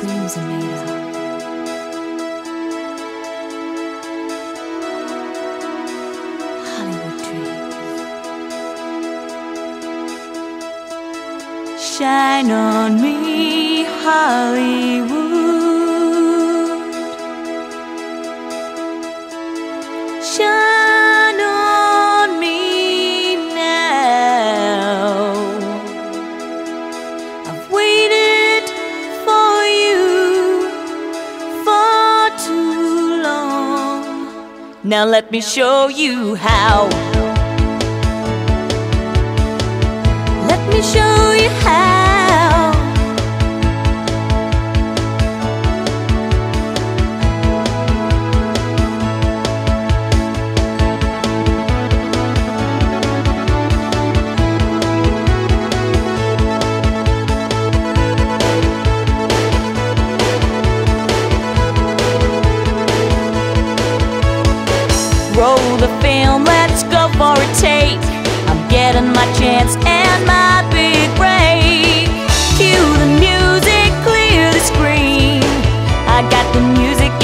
dreams are made of. Hollywood dreams. Shine on me, Hollywood. Now let me show you how. Let me show you how. roll the film, let's go for a take. I'm getting my chance and my big break. Cue the music, clear the screen. I got the music.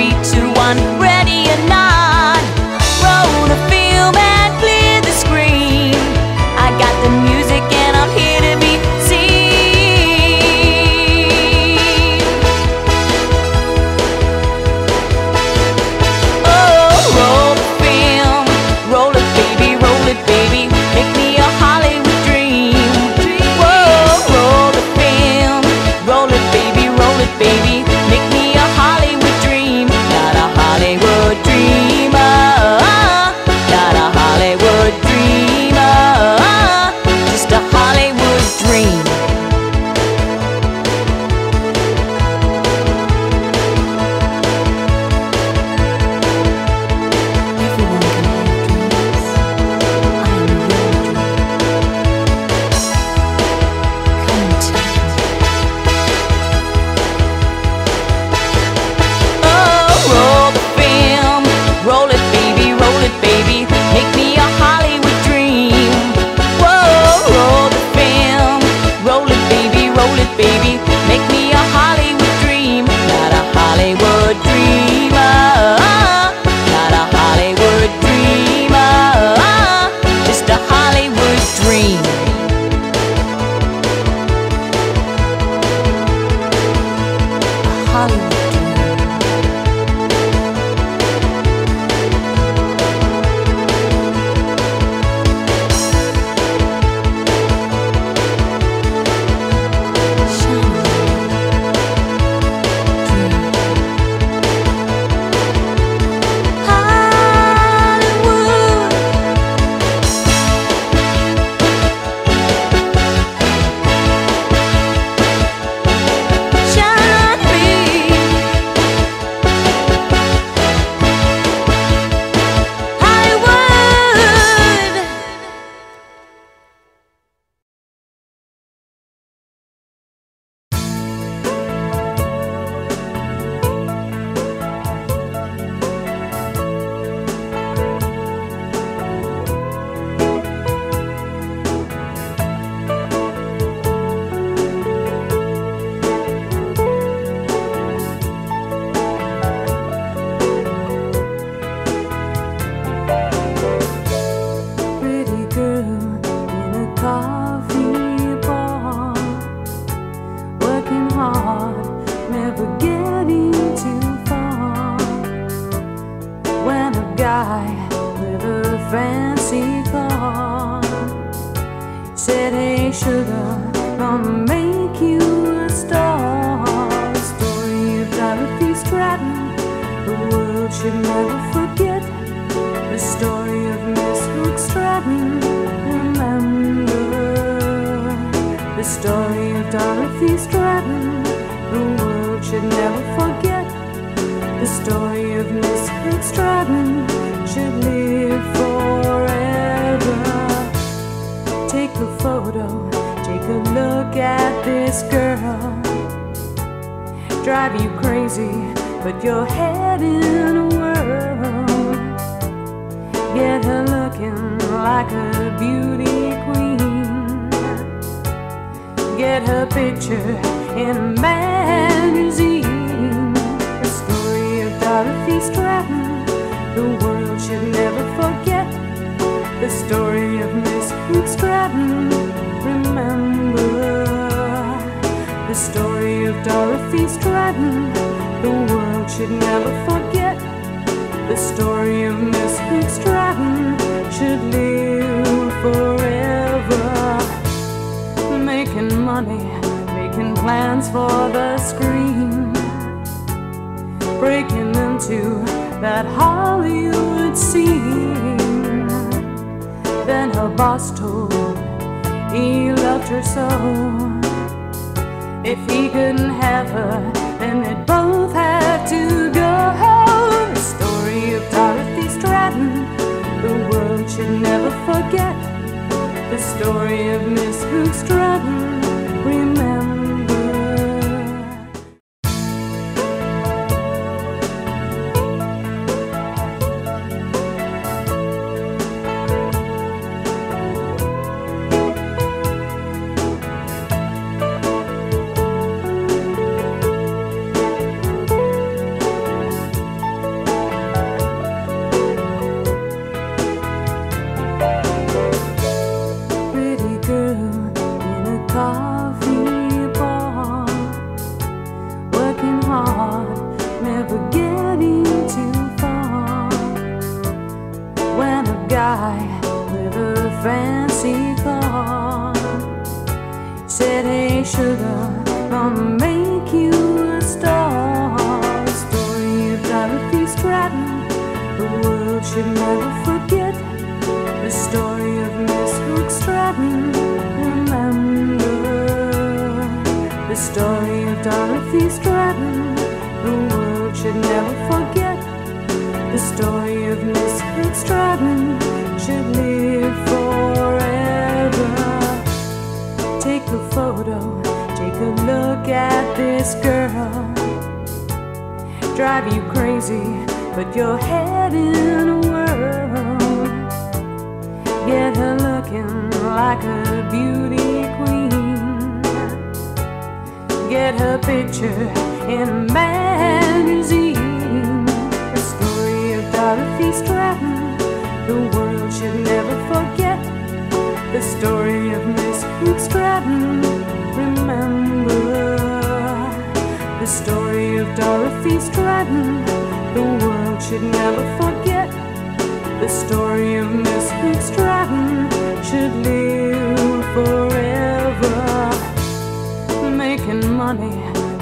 three, two, one. Should never forget. The story of Miss Hoogstraten, remember. The story of Dorothy Stratten, the world should never forget. The story of Miss Hoogstraten should live forever. Take a photo, take a look at this girl. Drive you crazy, put your head in a whirl. Get her looking like a beauty queen. Get her picture in a magazine. The story of Dorothy Stratten, the world should never forget. The story of Miss Hoogstraten, remember. The story of Dorothy Stratten, the world should never forget. The story of Miss Hoogstraten should live forever. Making money, making plans for the screen breaking into that Hollywood scene. Then her boss told he loved her so. If he couldn't have her, then they'd fancy car said, Hey, sugar, gonna make you a star. The story of Dorothy Stratten, the world should never forget. The story of Miss Hoogstraten, remember. The story of Dorothy Stratten, the world should never forget. The story of Miss Hoogstraten should live forever. Take a photo, take a look at this girl. Drive you crazy, put your head in a whirl. Get her looking like a beauty queen. Get her picture in a should never forget. The story of Miss Hoogstraten should live forever. Making money,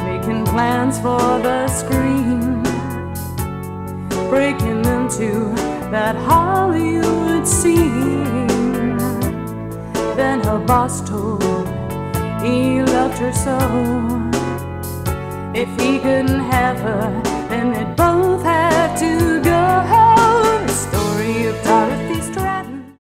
making plans for the screen. Breaking into that Hollywood scene. Then her boss told he loved her so. If he couldn't have her, then they'd both to go home. The story of Dorothy.